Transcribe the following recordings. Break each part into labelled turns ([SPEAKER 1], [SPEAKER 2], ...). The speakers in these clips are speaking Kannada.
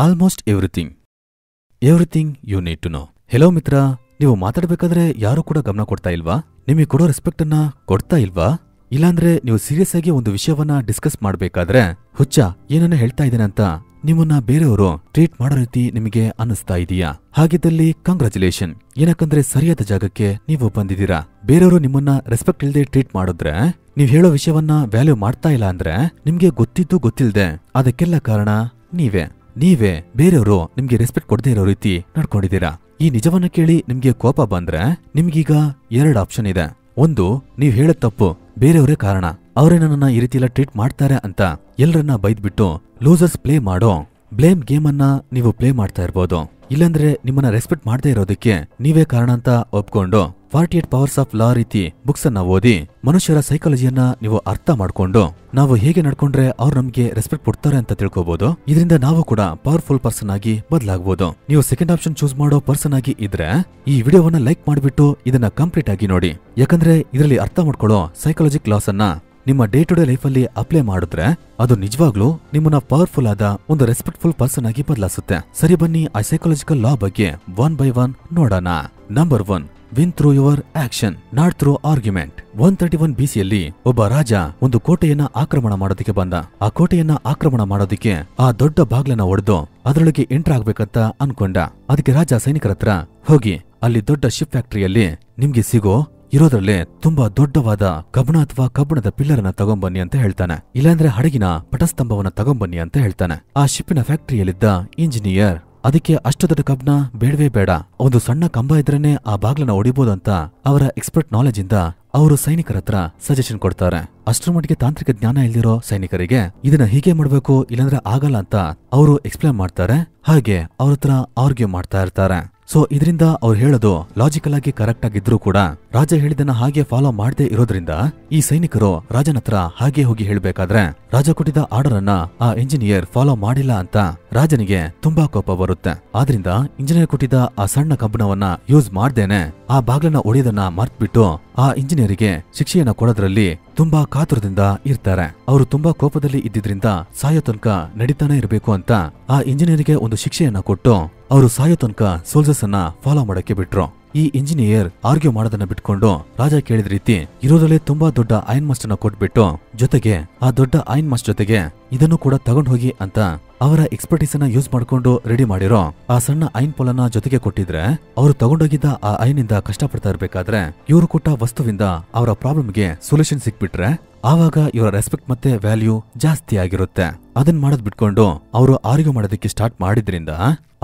[SPEAKER 1] Almost everything everything you need to know hello ಮಿತ್ರ ನೀವು ಮಾತಾಡಬೇಕಾದ್ರೆ ಯಾರು ಕೂಡ ಗಮನ ಕೊಡ್ತಾ ಇಲ್ವಾ? ನಿಮಗೆ ಕೊಡೋ ರೆಸ್ಪೆಕ್ಟ್ ಅನ್ನ ಕೊಡ್ತಾ ಇಲ್ವಾ? ಇಲ್ಲಾಂದ್ರೆ ನೀವು ಸೀರಿಯಸ್ ಆಗಿ ಒಂದು ವಿಷಯವನ್ನ ಡಿಸ್ಕಸ್ ಮಾಡಬೇಕಾದ್ರೆ, ಹುಚ್ಚ, ಏನನ್ನ ಹೇಳ್ತಾ ಇದ್ದೇನೆ ಅಂತ ನಿಮ್ಮನ್ನ ಬೇರೆಯವರು ಟ್ರೀಟ್ ಮಾಡೋ ರೀತಿ ನಿಮಗೆ ಅನ್ನಿಸ್ತಾ ಇದೆಯಾ? ಹಾಗಿದ್ದಲ್ಲಿ ಕಂಗ್ರ್ಯಾಚುಲೇಷನ್ ಏನಕ್ಕಂದ್ರೆ ಸರಿಯಾದ ಜಾಗಕ್ಕೆ ನೀವು ಬಂದಿದ್ದೀರಾ? ಬೇರೆಯವರು ನಿಮ್ಮನ್ನ ರೆಸ್ಪೆಕ್ಟ್ ಇಲ್ಲದೆ ಟ್ರೀಟ್ ಮಾಡಿದ್ರೆ, ನೀವು ಹೇಳೋ ವಿಷಯವನ್ನ ವ್ಯಾಲ್ಯೂ ಮಾಡ್ತಾ ಇಲ್ಲ ಅಂದ್ರೆ ನಿಮ್ಗೆ ಗೊತ್ತಿದ್ದು ಗೊತ್ತಿಲ್ಲದೆ ಅದಕ್ಕೆಲ್ಲ ಕಾರಣ ನೀವೇ. ನೀವೇ ಬೇರೆಯವರು ನಿಮ್ಗೆ ರೆಸ್ಪೆಕ್ಟ್ ಕೊಡದೇ ಇರೋ ರೀತಿ ನಡ್ಕೊಂಡಿದ್ದೀರಾ? ಈ ನಿಜವನ್ನ ಕೇಳಿ ನಿಮ್ಗೆ ಕೋಪ ಬಂದ್ರೆ ನಿಮ್ಗೀಗ ಎರಡು ಆಪ್ಷನ್ ಇದೆ. ಒಂದು, ನೀವ್ ಹೇಳದ್ ತಪ್ಪು ಬೇರೆಯವರೇ ಕಾರಣ. ಅವರೇ ನನ್ನನ್ನ ಈ ರೀತಿ ಎಲ್ಲ ಟ್ರೀಟ್ ಮಾಡ್ತಾರೆ ಅಂತ ಎಲ್ಲರನ್ನ ಬೈದ್ಬಿಟ್ಟು ಲೂಸರ್ಸ್ ಪ್ಲೇ ಮಾಡೋ ಬ್ಲೇಮ್ ಗೇಮ್ ಅನ್ನ ನೀವು ಪ್ಲೇ ಮಾಡ್ತಾ ಇರ್ಬೋದು. ಇಲ್ಲಾಂದ್ರೆ ನಿಮ್ಮನ್ನ ರೆಸ್ಪೆಕ್ಟ್ ಮಾಡದೇ ಇರೋದಕ್ಕೆ ನೀವೇ ಕಾರಣ ಅಂತ ಒಪ್ಕೊಂಡು forty eight powers of law ರೀತಿ ಬುಕ್ಸ್ ಅನ್ನ ಓದಿ ಮನುಷ್ಯರ ಸೈಕಾಲಜಿಯನ್ನ ನೀವು ಅರ್ಥ ಮಾಡ್ಕೊಂಡು ನಾವು ಹೇಗೆ ನಡ್ಕೊಂಡ್ರೆ ಅವ್ರು ನಮ್ಗೆ ರೆಸ್ಪೆಕ್ಟ್ ಕೊಡ್ತಾರೆ ಅಂತ ತಿಳ್ಕೊಬಹುದು ಇದರಿಂದ ನಾವು ಕೂಡ ಪವರ್ಫುಲ್ ಪರ್ಸನ್ ಆಗಿ ಬದಲಾಗಬಹುದು ನೀವು ಸೆಕೆಂಡ್ ಆಪ್ಷನ್ ಚೂಸ್ ಮಾಡೋ ಪರ್ಸನ್ ಆಗಿ ಇದ್ರೆ ಈ ವಿಡಿಯೋವನ್ನ ಲೈಕ್ ಮಾಡಿಬಿಟ್ಟು ಇದನ್ನ ಕಂಪ್ಲೀಟ್ ಆಗಿ ನೋಡಿ. ಯಾಕಂದ್ರೆ ಇದರಲ್ಲಿ ಅರ್ಥ ಮಾಡ್ಕೊಳ್ಳೋ ಸೈಕಾಲಜಿಕ್ ಲಾಸ್ ಅನ್ನ ನಿಮ್ಮ ಡೇ ಟು ಡೇ ಲೈಫಲ್ಲಿ ಅಪ್ಲೈ ಮಾಡಿದ್ರೆ ಅದು ನಿಜವಾಗ್ಲೂ ನಿಮ್ಮನ್ನ ಪವರ್ಫುಲ್ ಆದ ಒಂದು ರೆಸ್ಪೆಕ್ಟ್ಫುಲ್ ಪರ್ಸನ್ ಆಗಿ ಬದಲಾಸುತ್ತೆ. ಸರಿ ಬನ್ನಿ ಆ ಸೈಕಾಲಜಿಕಲ್ ಲಾ ಬಗ್ಗೆ ಒನ್ ಬೈ ಒನ್ ನೋಡೋಣ. Number one win through your action not through argument one thirty one ಬಿಸಿಯಲ್ಲಿ ಒಬ್ಬ ರಾಜ ಒಂದು ಕೋಟೆಯನ್ನ ಆಕ್ರಮಣ ಮಾಡೋದಕ್ಕೆ ಬಂದ. ಆ ಕೋಟೆಯನ್ನ ಆಕ್ರಮಣ ಮಾಡೋದಕ್ಕೆ ಆ ದೊಡ್ಡ ಬಾಗ್ಲನ್ನ ಒಡೆದು ಅದರೊಳಗೆ ಎಂಟರ್ ಆಗ್ಬೇಕಂತ ಅನ್ಕೊಂಡ. ಅದಕ್ಕೆ ರಾಜ ಸೈನಿಕರ ಹತ್ರ ಹೋಗಿ, ಅಲ್ಲಿ ದೊಡ್ಡ ಶಿಪ್ ಫ್ಯಾಕ್ಟರಿಯಲ್ಲಿ ನಿಮ್ಗೆ ಸಿಗೋ ಇರೋದ್ರಲ್ಲೇ ತುಂಬಾ ದೊಡ್ಡವಾದ ಕಬ್ಬಣ ಅಥವಾ ಕಬ್ಬಣದ ಪಿಲ್ಲರ್ ಅನ್ನ ತಗೊಂಬನ್ನಿ ಅಂತ ಹೇಳ್ತಾನೆ. ಇಲ್ಲಾಂದ್ರೆ ಹಡಗಿನ ಪಟಸ್ತಂಭವನ್ನ ತಗೊಂಬನ್ನಿ ಅಂತ ಹೇಳ್ತಾನೆ. ಆ ಶಿಪ್ಪಿನ ಫ್ಯಾಕ್ಟರಿಯಲ್ಲಿದ್ದ ಇಂಜಿನಿಯರ್ ಅದಕ್ಕೆ ಅಷ್ಟು ದೊಡ್ಡ ಕಬ್ನ ಬೇಡವೇ ಬೇಡ. ಒಂದು ಸಣ್ಣ ಕಂಬ ಇದ್ರೇನೆ ಆ ಬಾಗ್ಲನ್ನ ಅಂತ ಅವರ ಎಕ್ಸ್ಪರ್ಟ್ ನಾಲೆಜ್ ಇಂದ ಅವರು ಸೈನಿಕರ ಹತ್ರ ಸಜೆಷನ್ ಕೊಡ್ತಾರೆ. ಅಷ್ಟರ ಮಟ್ಟಿಗೆ ತಾಂತ್ರಿಕ ಜ್ಞಾನ ಇಲ್ದಿರೋ ಸೈನಿಕರಿಗೆ ಇದನ್ನ ಹೀಗೆ ಮಾಡ್ಬೇಕು, ಇಲ್ಲಂದ್ರೆ ಆಗಲ್ಲ ಅಂತ ಅವರು ಎಕ್ಸ್ಪ್ಲೇನ್ ಮಾಡ್ತಾರೆ. ಹಾಗೆ ಅವ್ರ ಆರ್ಗ್ಯೂ ಮಾಡ್ತಾ ಇರ್ತಾರೆ. ಸೊ ಇದರಿಂದ ಅವ್ರು ಹೇಳೋದು ಲಾಜಿಕಲ್ ಆಗಿ ಕರೆಕ್ಟ್ ಆಗಿದ್ರು ಕೂಡ ರಾಜ ಹೇಳಿದನ್ನ ಹಾಗೆ ಫಾಲೋ ಮಾಡದೆ ಇರೋದ್ರಿಂದ ಈ ಸೈನಿಕರು ರಾಜನ ಹತ್ರ ಹಾಗೆ ಹೋಗಿ ಹೇಳ್ಬೇಕಾದ್ರೆ ರಾಜ ಕೊಟ್ಟಿದ್ದ ಆರ್ಡರ್ ಅನ್ನ ಆ ಇಂಜಿನಿಯರ್ ಫಾಲೋ ಮಾಡಿಲ್ಲ ಅಂತ ರಾಜನಿಗೆ ತುಂಬಾ ಕೋಪ ಬರುತ್ತೆ. ಆದ್ರಿಂದ ಇಂಜಿನಿಯರ್ ಕೊಟ್ಟಿದ್ದ ಆ ಸಣ್ಣ ಕಬ್ಬಣವನ್ನ ಯೂಸ್ ಮಾಡ್ದೇನೆ ಆ ಬಾಗ್ಲನ್ನ ಒಡೆಯೋದನ್ನ ಮರ್ತ್ಬಿಟ್ಟು ಆ ಇಂಜಿನಿಯರಿಗೆ ಶಿಕ್ಷೆಯನ್ನ ಕೊಡೋದ್ರಲ್ಲಿ ತುಂಬಾ ಕಾತುರದಿಂದ ಇರ್ತಾರೆ. ಅವರು ತುಂಬಾ ಕೋಪದಲ್ಲಿ ಇದ್ದಿದ್ರಿಂದ ಸಾಯೋ ತನಕ ನಡೀತಾನೆ ಇರಬೇಕು ಅಂತ ಆ ಇಂಜಿನಿಯರಿಗೆ ಒಂದು ಶಿಕ್ಷೆಯನ್ನ ಕೊಟ್ಟು ಅವರು ಸಾಯೋ ತನಕ ಸೋಲ್ಜರ್ಸ್ ಅನ್ನ ಫಾಲೋ ಮಾಡಕ್ಕೆ ಬಿಟ್ರು. ಈ ಇಂಜಿನಿಯರ್ ಆರ್ಗ್ಯೂ ಮಾಡೋದನ್ನ ಬಿಟ್ಕೊಂಡು ರಾಜ ಕೇಳಿದ ರೀತಿ ಇರೋದ್ರಲ್ಲೇ ತುಂಬಾ ದೊಡ್ಡ ಐನ್ ಮಸ್ಟ್ ಅನ್ನ ಕೊಟ್ಬಿಟ್ಟು ಜೊತೆಗೆ ಆ ದೊಡ್ಡ ಐನ್ ಮಾಸ್ಟ್ ಜೊತೆಗೆ ಇದನ್ನು ಕೂಡ ತಗೊಂಡ್ ಹೋಗಿ ಅಂತ ಅವರ ಎಕ್ಸ್ಪರ್ಟೀಸ್ ಅನ್ನ ಯೂಸ್ ಮಾಡ್ಕೊಂಡು ರೆಡಿ ಮಾಡಿರೋ ಆ ಸಣ್ಣ ಐನ್ ಪೋಲನ್ನ ಜೊತೆಗೆ ಕೊಟ್ಟಿದ್ರೆ ಅವರು ತಗೊಂಡೋಗಿದ್ದ ಆ ಐನಿಂದ ಕಷ್ಟಪಡ್ತಾ ಇರ್ಬೇಕಾದ್ರೆ ಇವರು ಕೊಟ್ಟ ವಸ್ತುವಿಂದ ಅವರ ಪ್ರಾಬ್ಲಮ್ಗೆ ಸೊಲ್ಯೂಷನ್ ಸಿಕ್ಬಿಟ್ರೆ ಆವಾಗ ಇವರ ರೆಸ್ಪೆಕ್ಟ್ ಮತ್ತೆ ವ್ಯಾಲ್ಯೂ ಜಾಸ್ತಿ ಆಗಿರುತ್ತೆ. ಅದನ್ ಮಾಡೋದ್ ಬಿಟ್ಕೊಂಡು ಅವರು ಆರ್ಗ್ಯೂ ಮಾಡೋದಕ್ಕೆ ಸ್ಟಾರ್ಟ್ ಮಾಡಿದ್ರಿಂದ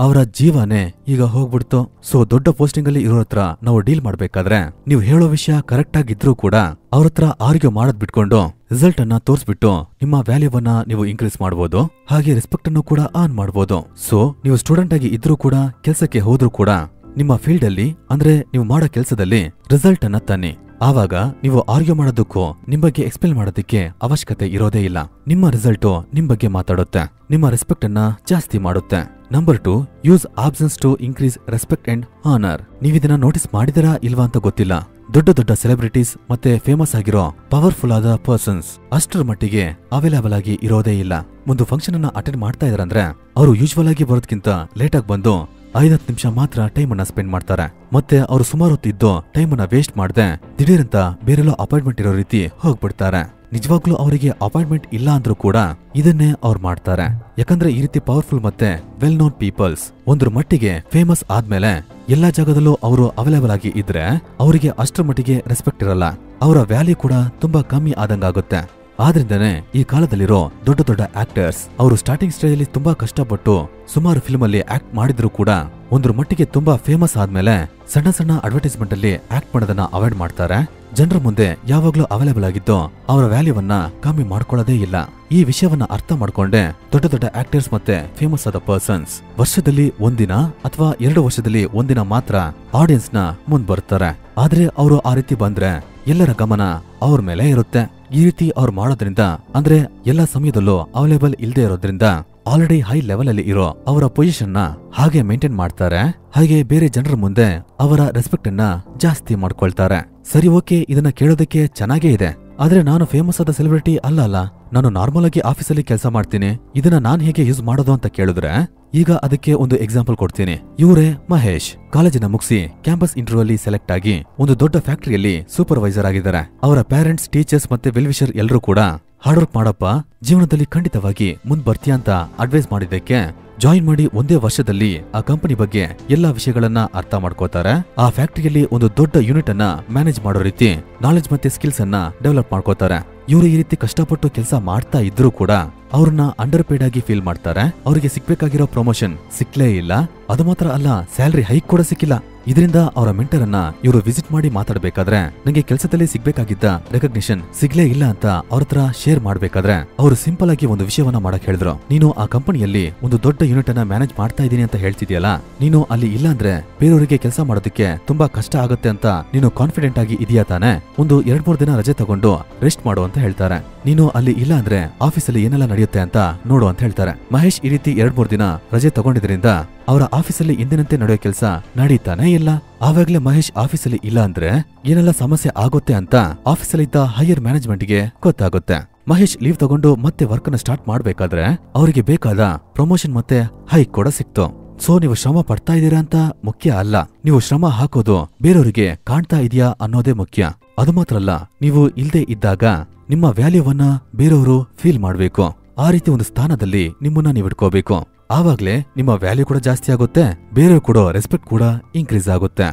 [SPEAKER 1] ಅವರ ಜೀವನೇ ಈಗ ಹೋಗ್ಬಿಡ್ತು. ಸೊ ದೊಡ್ಡ ಪೋಸ್ಟಿಂಗ್ ಅಲ್ಲಿ ಇರೋ ಹತ್ರ ನಾವು ಡೀಲ್ ಮಾಡ್ಬೇಕಾದ್ರೆ ನೀವು ಹೇಳೋ ವಿಷಯ ಕರೆಕ್ಟ್ ಆಗಿದ್ರೂ ಕೂಡ ಅವ್ರ ಹತ್ರ ಆರ್ಗ್ಯೂ ಮಾಡೋದ್ ಬಿಟ್ಕೊಂಡು ರಿಸಲ್ಟ್ ಅನ್ನ ತೋರಿಸ್ಬಿಟ್ಟು ನಿಮ್ಮ ವ್ಯಾಲ್ಯೂವನ್ನ ನೀವು ಇನ್ಕ್ರೀಸ್ ಮಾಡಬಹುದು ಹಾಗೆ ರೆಸ್ಪೆಕ್ಟ್ ಅನ್ನು ಕೂಡ ಆನ್ ಮಾಡಬಹುದು ಸೊ ನೀವು ಸ್ಟೂಡೆಂಟ್ ಆಗಿ ಇದ್ರೂ ಕೂಡ, ಕೆಲಸಕ್ಕೆ ಹೋದ್ರೂ ಕೂಡ ನಿಮ್ಮ ಫೀಲ್ಡ್ ಅಲ್ಲಿ, ಅಂದ್ರೆ ನೀವು ಮಾಡೋ ಕೆಲಸದಲ್ಲಿ ರಿಸಲ್ಟ್ ಅನ್ನ ತನ್ನಿ. ಆವಾಗ ನೀವು ಆರ್ಗ್ಯೂ ಮಾಡೋದಕ್ಕೂ ನಿಮ್ಮ ಬಗ್ಗೆ ಎಕ್ಸ್ಪ್ಲೇನ್ ಮಾಡೋದಕ್ಕೆ ಅವಶ್ಯಕತೆ ಇರೋದೇ ಇಲ್ಲ. ನಿಮ್ಮ ರಿಸಲ್ಟು ನಿಮ್ ಬಗ್ಗೆ ಮಾತಾಡುತ್ತೆ. ನಿಮ್ಮ ರೆಸ್ಪೆಕ್ಟ್ ಅನ್ನ ಜಾಸ್ತಿ ಮಾಡುತ್ತೆ. Number two use absence to increase respect and honour ಇದನ್ನ ನೋಟಿಸ್ ಮಾಡಿದರಾ ಇಲ್ವಾ ಅಂತ ಗೊತ್ತಿಲ್ಲ. ದೊಡ್ಡ ದೊಡ್ಡ ಸೆಲೆಬ್ರಿಟೀಸ್ ಮತ್ತೆ ಫೇಮಸ್ ಆಗಿರೋ ಪವರ್ಫುಲ್ ಆದ ಪರ್ಸನ್ಸ್ ಅಷ್ಟರ ಮಟ್ಟಿಗೆ ಅವೈಲೇಬಲ್ ಆಗಿ ಇರೋದೇ ಇಲ್ಲ. ಒಂದು ಫಂಕ್ಷನ್ ಅನ್ನ ಅಟೆಂಡ್ ಮಾಡ್ತಾ ಇದಾರಂದ್ರೆ ಅವರು ಯೂಶುವಲ್ ಆಗಿ ಬರೋದಕ್ಕಿಂತ ಲೇಟ್ ಆಗಿ ಬಂದು ಐದತ್ತು ನಿಮಿಷ ಮಾತ್ರ ಟೈಮ್ ಅನ್ನ ಸ್ಪೆಂಡ್ ಮಾಡ್ತಾರೆ. ಮತ್ತೆ ಅವರು ಸುಮಾರು ಹೊತ್ತಿದ್ದು ಟೈಮ್ ಅನ್ನ ವೇಸ್ಟ್ ಮಾಡದೆ ದಿಢೀರಂತ ಬೇರೆಲ್ಲೋ ಅಪಾಯಿಂಟ್ಮೆಂಟ್ ಇರೋ ರೀತಿ ಹೋಗ್ಬಿಡ್ತಾರೆ. ನಿಜವಾಗ್ಲೂ ಅವರಿಗೆ ಅಪಾಯಿಂಟ್ಮೆಂಟ್ ಇಲ್ಲ ಅಂದ್ರೂ ಕೂಡ ಇದನ್ನೇ ಅವ್ರು ಮಾಡ್ತಾರೆ. ಯಾಕಂದ್ರೆ ಈ ರೀತಿ ಪವರ್ಫುಲ್ ಮತ್ತೆ ವೆಲ್ ನೋನ್ ಪೀಪಲ್ಸ್ ಒಂದ್ರ ಮಟ್ಟಿಗೆ ಫೇಮಸ್ ಆದ್ಮೇಲೆ ಎಲ್ಲಾ ಜಾಗದಲ್ಲೂ ಅವರು ಅವೈಲೇಬಲ್ ಆಗಿ ಇದ್ರೆ ಅವರಿಗೆ ಅಷ್ಟರ ಮಟ್ಟಿಗೆ ರೆಸ್ಪೆಕ್ಟ್ ಇರಲ್ಲ. ಅವರ ವ್ಯಾಲ್ಯೂ ಕೂಡ ತುಂಬಾ ಕಮ್ಮಿ ಆದಂಗಾಗುತ್ತೆ. ಆದ್ರಿಂದನೇ ಈ ಕಾಲದಲ್ಲಿರೋ ದೊಡ್ಡ ದೊಡ್ಡ ಆಕ್ಟರ್ಸ್ ಅವರು ಸ್ಟಾರ್ಟಿಂಗ್ ಸ್ಟೇಜ್ ಅಲ್ಲಿ ತುಂಬಾ ಕಷ್ಟಪಟ್ಟು ಸುಮಾರು ಫಿಲ್ಮ್ ಅಲ್ಲಿ ಆಕ್ಟ್ ಮಾಡಿದ್ರು ಕೂಡ ಒಂದ್ರ ಮಟ್ಟಿಗೆ ತುಂಬಾ ಫೇಮಸ್ ಆದ್ಮೇಲೆ ಸಣ್ಣ ಸಣ್ಣ ಅಡ್ವರ್ಟೈಸ್ಮೆಂಟ್ ಅಲ್ಲಿ ಆಕ್ಟ್ ಮಾಡೋದನ್ನ ಅವಾಯ್ಡ್ ಮಾಡ್ತಾರೆ. ಜನರ ಮುಂದೆ ಯಾವಾಗ್ಲೂ ಅವೈಲೇಬಲ್ ಆಗಿದ್ದು ಅವರ ವ್ಯಾಲ್ಯೂವನ್ನ ಕಮ್ಮಿ ಮಾಡ್ಕೊಳ್ಳೋದೇ ಇಲ್ಲ. ಈ ವಿಷಯವನ್ನ ಅರ್ಥ ಮಾಡ್ಕೊಂಡೆ ದೊಡ್ಡ ದೊಡ್ಡ ಆಕ್ಟರ್ಸ್ ಮತ್ತೆ ಫೇಮಸ್ ಆದ ಪರ್ಸನ್ಸ್ ವರ್ಷದಲ್ಲಿ ಒಂದಿನ ಅಥವಾ ಎರಡು ವರ್ಷದಲ್ಲಿ ಒಂದಿನ ಮಾತ್ರ ಆಡಿಯನ್ಸ್ನ ಮುಂದ್ ಬರ್ತಾರೆ. ಆದ್ರೆ ಅವರು ಆ ರೀತಿ ಬಂದ್ರೆ ಎಲ್ಲರ ಗಮನ ಅವ್ರ ಮೇಲೆ ಇರುತ್ತೆ. ಈ ರೀತಿ ಅವ್ರು ಮಾಡೋದ್ರಿಂದ, ಅಂದ್ರೆ ಎಲ್ಲ ಸಮಯದಲ್ಲೂ ಅವೈಲೇಬಲ್ ಇಲ್ಲದೆ ಇರೋದ್ರಿಂದ ಆಲ್ರೆಡಿ ಹೈ ಲೆವೆಲ್ ಅಲ್ಲಿ ಇರೋ ಅವರ ಪೊಸಿಷನ್ನ ಹಾಗೆ ಮೇಂಟೈನ್ ಮಾಡ್ತಾರೆ. ಹಾಗೆ ಬೇರೆ ಜನರ ಮುಂದೆ ಅವರ ರೆಸ್ಪೆಕ್ಟ್ ಅನ್ನ ಜಾಸ್ತಿ ಮಾಡ್ಕೊಳ್ತಾರೆ. ಸರಿ ಓಕೆ ಇದನ್ನ ಕೇಳೋದಕ್ಕೆ ಚೆನ್ನಾಗೇ ಇದೆ. ಆದ್ರೆ ನಾನು ಫೇಮಸ್ ಆದ ಸೆಲೆಬ್ರಿಟಿ ಅಲ್ಲ ಅಲ್ಲ, ನಾನು ನಾರ್ಮಲ್ ಆಗಿ ಆಫೀಸಲ್ಲಿ ಕೆಲಸ ಮಾಡ್ತೀನಿ. ಇದನ್ನ ನಾನ್ ಹೇಗೆ ಯೂಸ್ ಮಾಡೋದು ಅಂತ ಕೇಳಿದ್ರೆ ಈಗ ಅದಕ್ಕೆ ಒಂದು ಎಕ್ಸಾಂಪಲ್ ಕೊಡ್ತೀನಿ. ಇವರೇ ಮಹೇಶ್. ಕಾಲೇಜಿನ ಮುಗಿಸಿ ಕ್ಯಾಂಪಸ್ ಇಂಟರ್ವ್ಯೂ ಅಲ್ಲಿ ಸೆಲೆಕ್ಟ್ ಆಗಿ ಒಂದು ದೊಡ್ಡ ಫ್ಯಾಕ್ಟರಿಯಲ್ಲಿ ಸೂಪರ್ವೈಸರ್ ಆಗಿದ್ದಾರೆ. ಅವರ ಪೇರೆಂಟ್ಸ್ ಟೀಚರ್ಸ್ ಮತ್ತೆ ವೆಲ್ವಿಷರ್ ಎಲ್ಲರೂ ಕೂಡ ಹಾರ್ಡ್ ವರ್ಕ್ ಮಾಡಪ್ಪ, ಜೀವನದಲ್ಲಿ ಖಂಡಿತವಾಗಿ ಮುಂದ್ ಬರ್ತೀಯ ಅಂತ ಅಡ್ವೈಸ್ ಮಾಡಿದ್ದಕ್ಕೆ ಜಾಯಿನ್ ಮಾಡಿ ಒಂದೇ ವರ್ಷದಲ್ಲಿ ಆ ಕಂಪನಿ ಬಗ್ಗೆ ಎಲ್ಲಾ ವಿಷಯಗಳನ್ನ ಅರ್ಥ ಮಾಡ್ಕೋತಾರೆ ಆ ಫ್ಯಾಕ್ಟರಿಯಲ್ಲಿ ಒಂದು ದೊಡ್ಡ ಯೂನಿಟ್ ಅನ್ನ ಮ್ಯಾನೇಜ್ ಮಾಡೋ ರೀತಿ ನಾಲೆಜ್ ಮತ್ತೆ ಸ್ಕಿಲ್ಸ್ ಅನ್ನ ಡೆವಲಪ್ ಮಾಡ್ಕೋತಾರೆ ಇವರು ಈ ರೀತಿ ಕಷ್ಟಪಟ್ಟು ಕೆಲಸ ಮಾಡ್ತಾ ಇದ್ರೂ ಕೂಡ ಅವ್ರನ್ನ ಅಂಡರ್ ಪೇಡ್ ಆಗಿ ಫೀಲ್ ಮಾಡ್ತಾರೆ. ಅವರಿಗೆ ಸಿಕ್ಬೇಕಾಗಿರೋ ಪ್ರಮೋಷನ್ ಸಿಕ್ಲೇ ಇಲ್ಲ. ಅದು ಮಾತ್ರ ಅಲ್ಲ ಸ್ಯಾಲರಿ ಹೈಕ್ ಕೂಡ ಸಿಕ್ಕಿಲ್ಲ. ಇದರಿಂದ ಅವರ ಮೆಂಟರ್ ಅನ್ನ ಇವರು ವಿಸಿಟ್ ಮಾಡಿ ಮಾತಾಡಬೇಕಾದ್ರೆ ನಂಗೆ ಕೆಲಸದಲ್ಲಿ ಸಿಗ್ಬೇಕಾಗಿದ್ದ ರೆಕಗ್ನಿಷನ್ ಸಿಗ್ಲೇ ಇಲ್ಲ ಅಂತ ಅವ್ರ ಹತ್ರ ಶೇರ್ ಮಾಡ್ಬೇಕಾದ್ರೆ ಅವರು ಸಿಂಪಲ್ ಆಗಿ ಒಂದು ವಿಷಯವನ್ನ ಮಾಡಕ್ ಹೇಳಿದ್ರು. ನೀನು ಆ ಕಂಪನಿಯಲ್ಲಿ ಒಂದು ದೊಡ್ಡ ಯೂನಿಟ್ ಅನ್ನ ಮ್ಯಾನೇಜ್ ಮಾಡ್ತಾ ಇದ್ದೀನಿ ಅಂತ ಹೇಳ್ತಿದ್ಯಲ್ಲ, ನೀನು ಅಲ್ಲಿ ಇಲ್ಲ ಅಂದ್ರೆ ಬೇರೆಯವರಿಗೆ ಕೆಲಸ ಮಾಡೋದಕ್ಕೆ ತುಂಬಾ ಕಷ್ಟ ಆಗುತ್ತೆ ಅಂತ ನೀನು ಕಾನ್ಫಿಡೆಂಟ್ ಆಗಿ ಇದೆಯಾ ತಾನೆ? ಒಂದು ಎರಡ್ ಮೂರ್ ದಿನ ರಜೆ ತಗೊಂಡು ರೆಸ್ಟ್ ಮಾಡು ಅಂತ ಹೇಳ್ತಾರೆ. ನೀನು ಅಲ್ಲಿ ಇಲ್ಲ ಅಂದ್ರೆ ಆಫೀಸಲ್ಲಿ ಏನೆಲ್ಲ ನಡೆಯುತ್ತೆ ಅಂತ ನೋಡು ಅಂತ ಹೇಳ್ತಾರೆ. ಮಹೇಶ್ ಈ ರೀತಿ ಎರಡ್ ಮೂರ್ ದಿನ ರಜೆ ತಗೊಂಡಿದ್ರಿಂದ ಅವರ ಆಫೀಸಲ್ಲಿ ಎಂದಿನಂತೆ ನಡೆಯೋ ಕೆಲಸ ನಡೀತಾನೆ ಇಲ್ಲ. ಆವಾಗ್ಲೇ ಮಹೇಶ್ ಆಫೀಸಲ್ಲಿ ಇಲ್ಲ ಅಂದ್ರೆ ಏನೆಲ್ಲ ಸಮಸ್ಯೆ ಆಗುತ್ತೆ ಅಂತ ಆಫೀಸಲ್ಲಿದ್ದ ಹೈಯರ್ ಮ್ಯಾನೇಜ್ಮೆಂಟ್ಗೆ ಗೊತ್ತಾಗುತ್ತೆ. ಮಹೇಶ್ ಲೀವ್ ತಗೊಂಡು ಮತ್ತೆ ವರ್ಕ್ ಅನ್ನ ಸ್ಟಾರ್ಟ್ ಮಾಡ್ಬೇಕಾದ್ರೆ ಅವರಿಗೆ ಬೇಕಾದ ಪ್ರಮೋಷನ್ ಮತ್ತೆ ಹೈಕ್ ಕೂಡ ಸಿಕ್ತು. ಸೊ ನೀವು ಶ್ರಮ ಪಡ್ತಾ ಇದ್ದೀರಾ ಅಂತ ಮುಖ್ಯ ಅಲ್ಲ. ನೀವು ಶ್ರಮ ಹಾಕೋದು ಬೇರೆಯವರಿಗೆ ಕಾಣ್ತಾ ಇದೆಯಾ ಅನ್ನೋದೇ ಮುಖ್ಯ. ಅದು ಮಾತ್ರ ಅಲ್ಲ, ನೀವು ಇಲ್ದೇ ಇದ್ದಾಗ ನಿಮ್ಮ ವ್ಯಾಲ್ಯೂವನ್ನ ಬೇರೆಯವರು ಫೀಲ್ ಮಾಡಬೇಕು. ಆ ರೀತಿ ಒಂದು ಸ್ಥಾನದಲ್ಲಿ ನಿಮ್ಮನ್ನ ನೀವು ಇಟ್ಕೋಬೇಕು. ಆವಾಗಲೇ ನಿಮ್ಮ ವ್ಯಾಲ್ಯೂ ಕೂಡ ಜಾಸ್ತಿ ಆಗುತ್ತೆ, ಬೇರೆಯವ್ರು ಕೊಡೋ ರೆಸ್ಪೆಕ್ಟ್ ಕೂಡ ಇನ್ಕ್ರೀಸ್ ಆಗುತ್ತೆ.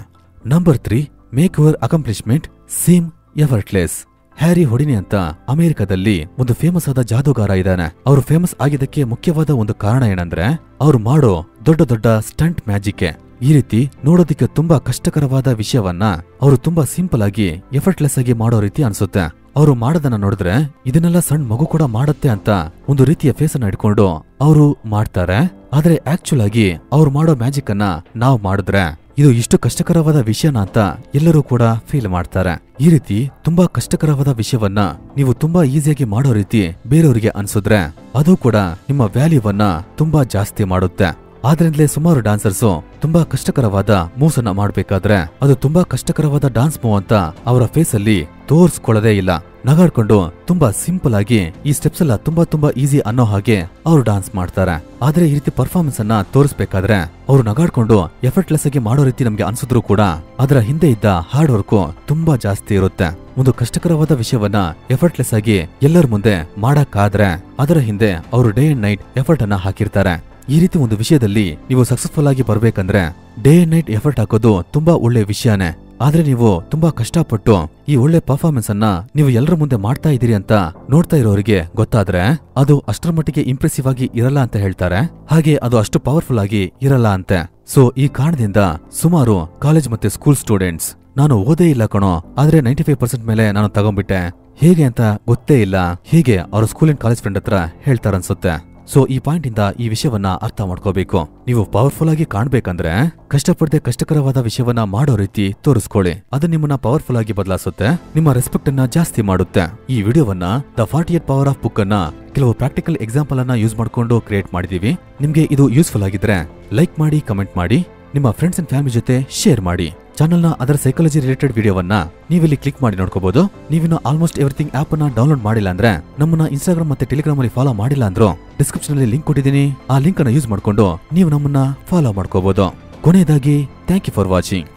[SPEAKER 1] Number three make your accomplishment seem effortless Harry Houdini ಅಂತ ಅಮೆರಿಕದಲ್ಲಿ ಒಂದು ಫೇಮಸ್ ಆದ ಜಾದೂಗಾರ ಇದ್ದಾನೆ. ಅವರು ಫೇಮಸ್ ಆಗಿದ್ದಕ್ಕೆ ಮುಖ್ಯವಾದ ಒಂದು ಕಾರಣ ಏನಂದ್ರೆ, ಅವ್ರು ಮಾಡೋ ದೊಡ್ಡ ದೊಡ್ಡ ಸ್ಟಂಟ್ ಮ್ಯಾಜಿಕ್ ಈ ರೀತಿ ನೋಡೋದಕ್ಕೆ ತುಂಬಾ ಕಷ್ಟಕರವಾದ ವಿಷಯವನ್ನ ಅವರು ತುಂಬಾ ಸಿಂಪಲ್ ಆಗಿ ಎಫರ್ಟ್ಲೆಸ್ ಆಗಿ ಮಾಡೋ ರೀತಿ ಅನ್ಸುತ್ತೆ. ಅವರು ಮಾಡೋದನ್ನ ನೋಡಿದ್ರೆ ಇದನ್ನೆಲ್ಲ ಸಣ್ಣ ಮಗು ಕೂಡ ಮಾಡತ್ತೆ ಅಂತ ಒಂದು ರೀತಿಯ ಫೇಸ್ ಅನ್ನ ಇಟ್ಕೊಂಡು ಅವರು ಮಾಡ್ತಾರೆ. ಆದ್ರೆ ಆಕ್ಚುಲ್ ಆಗಿ ಅವ್ರು ಮಾಡೋ ಮ್ಯಾಜಿಕ್ ಅನ್ನ ನಾವು ಮಾಡಿದ್ರೆ ಇದು ಇಷ್ಟು ಕಷ್ಟಕರವಾದ ವಿಷಯನ ಅಂತ ಎಲ್ಲರೂ ಕೂಡ ಫೀಲ್ ಮಾಡ್ತಾರೆ. ಈ ರೀತಿ ತುಂಬಾ ಕಷ್ಟಕರವಾದ ವಿಷಯವನ್ನ ನೀವು ತುಂಬಾ ಈಸಿಯಾಗಿ ಮಾಡೋ ರೀತಿ ಬೇರೆಯವರಿಗೆ ಅನ್ಸಿದ್ರೆ ಅದು ಕೂಡ ನಿಮ್ಮ ವ್ಯಾಲ್ಯೂವನ್ನ ತುಂಬಾ ಜಾಸ್ತಿ ಮಾಡುತ್ತೆ. ಆದ್ರಿಂದಲೇ ಸುಮಾರು ಡಾನ್ಸರ್ಸ್ ತುಂಬಾ ಕಷ್ಟಕರವಾದ ಮೂವ್ಸ್ ಅನ್ನ ಮಾಡ್ಬೇಕಾದ್ರೆ ಅದು ತುಂಬಾ ಕಷ್ಟಕರವಾದ ಡಾನ್ಸ್ ಮೂವ್ ಅಂತ ಅವರ ಫೇಸ್ ಅಲ್ಲಿ ತೋರ್ಸ್ಕೊಳ್ಳೋದೇ ಇಲ್ಲ. ನಗಾಡ್ಕೊಂಡು ತುಂಬಾ ಸಿಂಪಲ್ ಆಗಿ ಈ ಸ್ಟೆಪ್ಸ್ ಎಲ್ಲ ತುಂಬಾ ತುಂಬಾ ಈಸಿ ಅನ್ನೋ ಹಾಗೆ ಅವರು ಡಾನ್ಸ್ ಮಾಡ್ತಾರೆ. ಆದ್ರೆ ಈ ರೀತಿ ಪರ್ಫಾರ್ಮೆನ್ಸ್ ಅನ್ನ ತೋರಿಸಬೇಕಾದ್ರೆ ಅವರು ನಗಾಡ್ಕೊಂಡು ಎಫರ್ಟ್ಲೆಸ್ ಆಗಿ ಮಾಡೋ ರೀತಿ ನಮ್ಗೆ ಅನ್ಸಿದ್ರು ಕೂಡ ಅದರ ಹಿಂದೆ ಇದ್ದ ಹಾರ್ಡ್ ವರ್ಕ್ ತುಂಬಾ ಜಾಸ್ತಿ ಇರುತ್ತೆ. ಒಂದು ಕಷ್ಟಕರವಾದ ವಿಷಯವನ್ನ ಎಫರ್ಟ್ಲೆಸ್ ಆಗಿ ಎಲ್ಲರ ಮುಂದೆ ಮಾಡಕ್ಕಾದ್ರೆ ಅದರ ಹಿಂದೆ ಅವರು ಡೇ ಅಂಡ್ ನೈಟ್ ಎಫರ್ಟ್ ಅನ್ನ ಹಾಕಿರ್ತಾರೆ. ಈ ರೀತಿ ಒಂದು ವಿಷಯದಲ್ಲಿ ನೀವು ಸಕ್ಸಸ್ಫುಲ್ ಆಗಿ ಬರ್ಬೇಕಂದ್ರೆ ಡೇ ಅಂಡ್ ನೈಟ್ ಎಫರ್ಟ್ ಹಾಕೋದು ತುಂಬಾ ಒಳ್ಳೆ ವಿಷಯನೇ. ಆದ್ರೆ ನೀವು ತುಂಬಾ ಕಷ್ಟಪಟ್ಟು ಈ ಒಳ್ಳೆ ಪರ್ಫಾರ್ಮೆನ್ಸ್ ಅನ್ನ ನೀವು ಎಲ್ಲರ ಮುಂದೆ ಮಾಡ್ತಾ ಇದ್ದೀರಿ ಅಂತ ನೋಡ್ತಾ ಇರೋರಿಗೆ ಗೊತ್ತಾದ್ರೆ ಅದು ಅಷ್ಟರ ಮಟ್ಟಿಗೆ ಇಂಪ್ರೆಸಿವ್ ಆಗಿ ಇರಲ್ಲ ಅಂತ ಹೇಳ್ತಾರೆ. ಹಾಗೆ ಅದು ಅಷ್ಟು ಪವರ್ಫುಲ್ ಆಗಿ ಇರಲ್ಲ ಅಂತೆ. ಸೊ ಈ ಕಾರಣದಿಂದ ಸುಮಾರು ಕಾಲೇಜ್ ಮತ್ತೆ ಸ್ಕೂಲ್ ಸ್ಟೂಡೆಂಟ್ಸ್ ನಾನು ಓದೇ ಇಲ್ಲ ಕಣೋ, ಆದ್ರೆ ನೈಂಟಿ ಫೈವ್ ಪರ್ಸೆಂಟ್ ಮೇಲೆ ನಾನು ತಗೊಂಡ್ಬಿಟ್ಟೆ ಹೇಗೆ ಅಂತ ಗೊತ್ತೇ ಇಲ್ಲ. ಹೀಗೆ ಅವ್ರ ಸ್ಕೂಲ್ ಅಂಡ್ ಕಾಲೇಜ್ ಫ್ರೆಂಡ್ ಹತ್ರ ಹೇಳ್ತಾರನ್ಸುತ್ತೆ. ಸೊ ಈ ಪಾಯಿಂಟ್ ಇಂದ ಈ ವಿಷಯವನ್ನ ಅರ್ಥ ಮಾಡ್ಕೋಬೇಕು. ನೀವು ಪವರ್ಫುಲ್ ಆಗಿ ಕಾಣ್ಬೇಕಂದ್ರೆ ಕಷ್ಟಪಡದೆ ಕಷ್ಟಕರವಾದ ವಿಷಯವನ್ನ ಮಾಡೋ ರೀತಿ ತೋರಿಸ್ಕೊಳ್ಳಿ. ಅದು ನಿಮ್ಮನ್ನ ಪವರ್ಫುಲ್ ಆಗಿ ಬದಲಾಸುತ್ತೆ ನಿಮ್ಮ ರೆಸ್ಪೆಕ್ಟ್ ಅನ್ನ ಜಾಸ್ತಿ ಮಾಡುತ್ತೆ. ಈ ವಿಡಿಯೋವನ್ನ the forty eight power of book ಅನ್ನ ಕೆಲವು ಪ್ರಾಕ್ಟಿಕಲ್ ಎಕ್ಸಾಂಪಲ್ ಅನ್ನ ಯೂಸ್ ಮಾಡ್ಕೊಂಡು ಕ್ರಿಯೇಟ್ ಮಾಡಿದೀವಿ ನಿಮ್ಗೆ ಇದು ಯೂಸ್ಫುಲ್ ಆಗಿದ್ರೆ ಲೈಕ್ ಮಾಡಿ ಕಮೆಂಟ್ ಮಾಡಿ. ನಿಮ್ಮ ಫ್ರೆಂಡ್ಸ್ ಅಂಡ್ ಫ್ಯಾಮಿಲಿ ಜೊತೆ ಶೇರ್ ಮಾಡಿ. ಚಾನಲ್ನ ಅದರ ಸೈಕಾಲಜಿ ರಿಲೇಟೆಡ್ ವಿಡಿಯೋವನ್ನ ನೀವಿಲ್ಲಿ ಕ್ಲಿಕ್ ಮಾಡಿ ನೋಡ್ಕೋಬಹುದು ನೀವಿನ್ನು ಆಲ್ಮೋಸ್ಟ್ ಎವ್ರಿಥಿಂಗ್ ಆಪ್ ಅನ್ನ ಡೌನ್ಲೋಡ್ ಮಾಡಿಲ್ಲ ಅಂದ್ರೆ ನಮ್ಮನ್ನ ಇನ್ಸ್ಟಾಗ್ರಾಮ್ ಮತ್ತೆ ಟೆಲಿಗ್ರಾಮ್ ಅಲ್ಲಿ ಫಾಲೋ ಮಾಡಿಲ್ಲ ಅಂದ್ರೂ ಡಿಸ್ಕ್ರಿಪ್ಷನ್ ಅಲ್ಲಿ ಲಿಂಕ್ ಕೊಟ್ಟಿದ್ದೀನಿ. ಆ ಲಿಂಕ್ ಅನ್ನ ಯೂಸ್ ಮಾಡ್ಕೊಂಡು ನೀವು ನಮ್ಮನ್ನ ಫಾಲೋ ಮಾಡ್ಕೋಬಹುದು ಕೊನೆಯದಾಗಿ ಥ್ಯಾಂಕ್ ಯು ಫಾರ್ ವಾಚಿಂಗ್